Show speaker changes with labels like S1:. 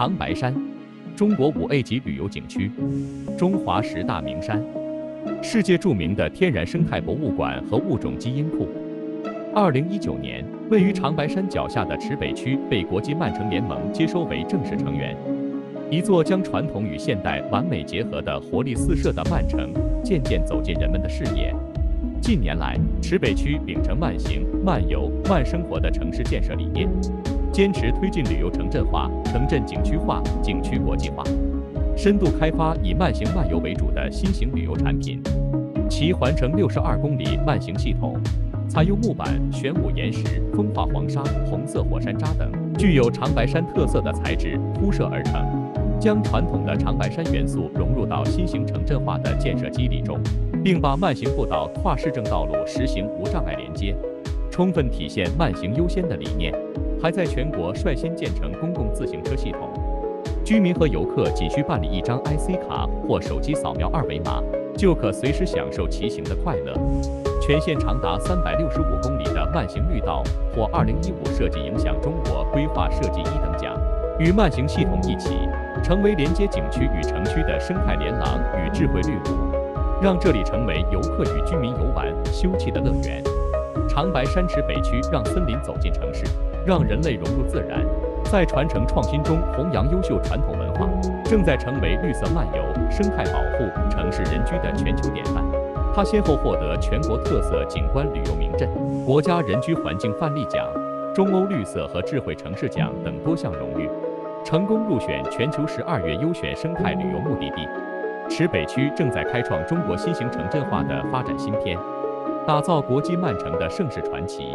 S1: 长白山，中国五 A 级旅游景区，中华十大名山，世界著名的天然生态博物馆和物种基因库。二零一九年，位于长白山脚下的池北区被国际慢城联盟接收为正式成员，一座将传统与现代完美结合的活力四射的慢城，渐渐走进人们的视野。近年来，池北区秉承慢行、慢游、慢生活的城市建设理念，坚持推进旅游城镇化、城镇景区化、景区国际化，深度开发以慢行慢游为主的新型旅游产品。其环城六十二公里慢行系统。采用木板、玄武岩石、风化黄沙、红色火山渣等具有长白山特色的材质铺设而成，将传统的长白山元素融入到新型城镇化的建设基地中，并把慢行步道跨市政道路实行无障碍连接，充分体现慢行优先的理念。还在全国率先建成公共自行车系统，居民和游客仅需办理一张 IC 卡或手机扫描二维码，就可随时享受骑行的快乐。全线长达三百六十五公里的慢行绿道获二零一五设计影响中国规划设计一等奖，与慢行系统一起，成为连接景区与城区的生态连廊与智慧绿谷，让这里成为游客与居民游玩休憩的乐园。长白山池北区让森林走进城市，让人类融入自然，在传承创新中弘扬优秀传统文化，正在成为绿色漫游、生态保护、城市人居的全球典范。它先后获得全国特色景观旅游名镇、国家人居环境范例奖、中欧绿色和智慧城市奖等多项荣誉，成功入选全球十二月优选生态旅游目的地。池北区正在开创中国新型城镇化的发展新篇，打造国际慢城的盛世传奇。